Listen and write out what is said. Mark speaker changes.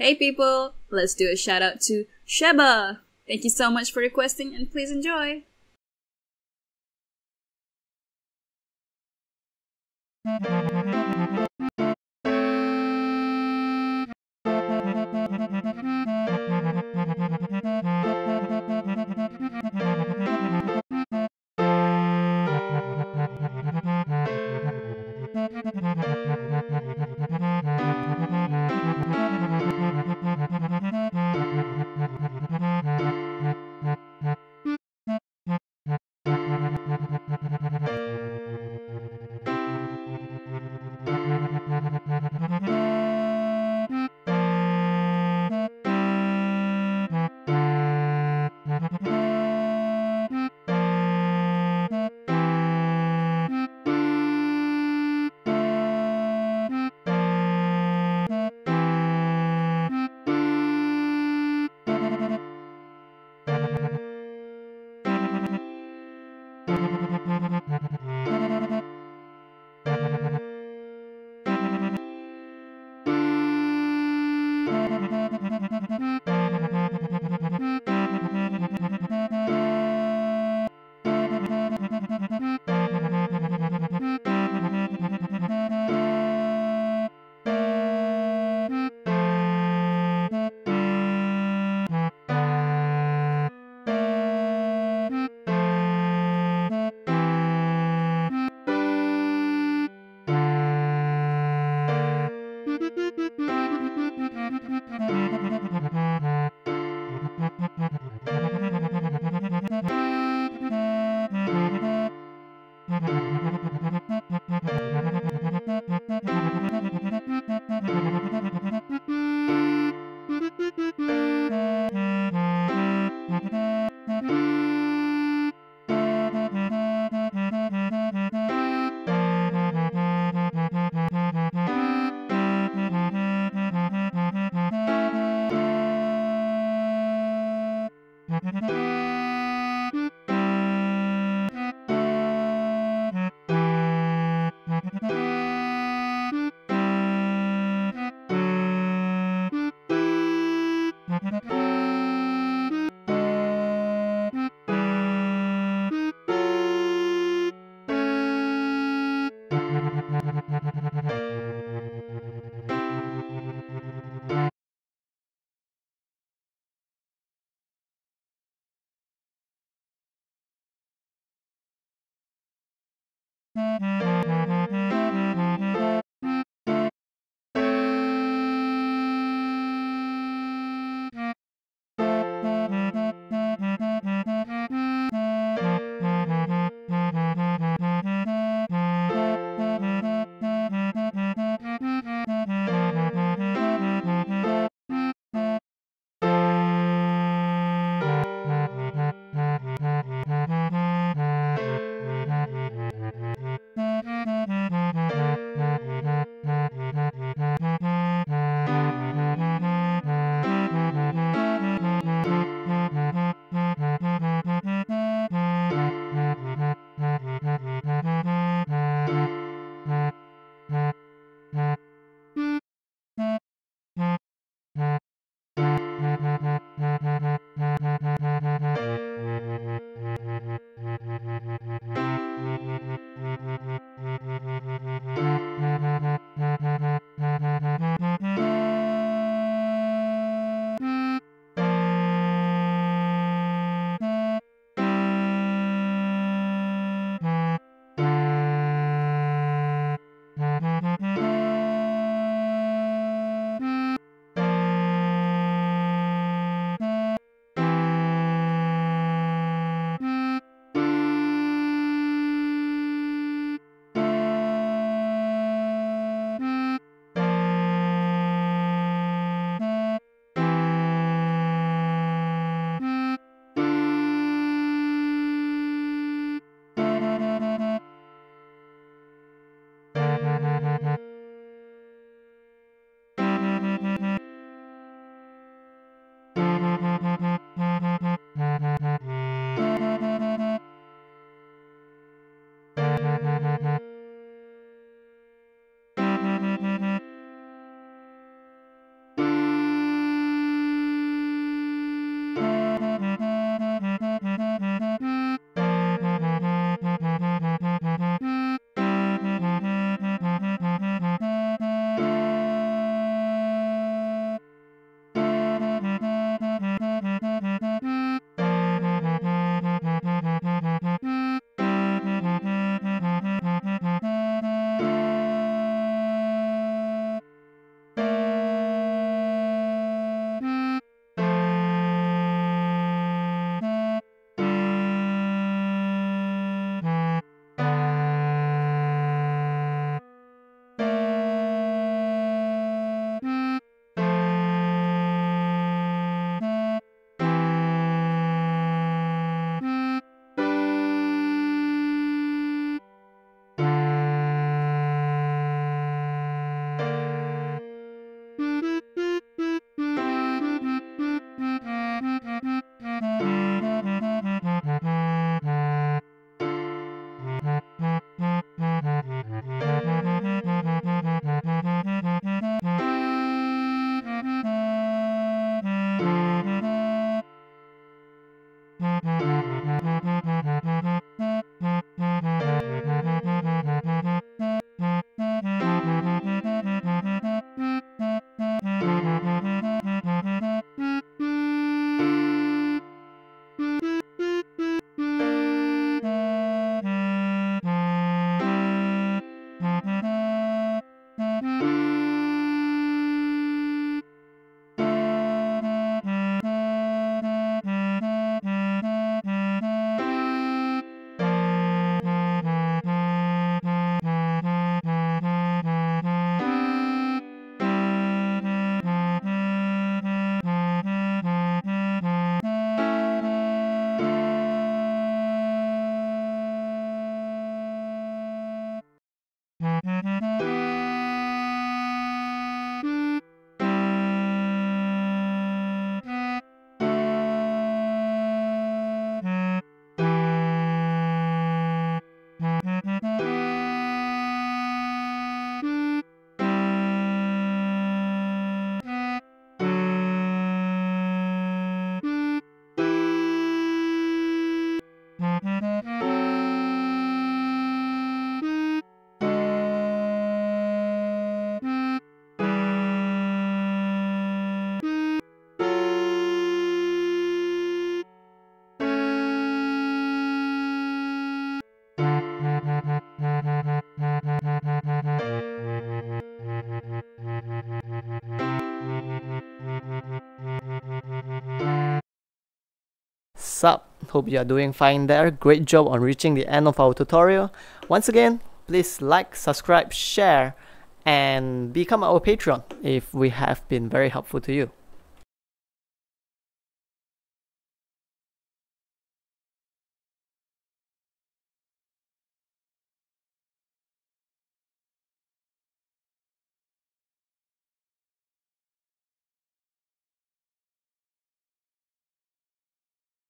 Speaker 1: Hey people, let's do a shout out to Sheba. Thank you so much for requesting and please enjoy.
Speaker 2: What's up? Hope you are doing fine there. Great job on reaching the end of our tutorial. Once again, please like, subscribe, share, and become our Patreon if we have been very helpful to you.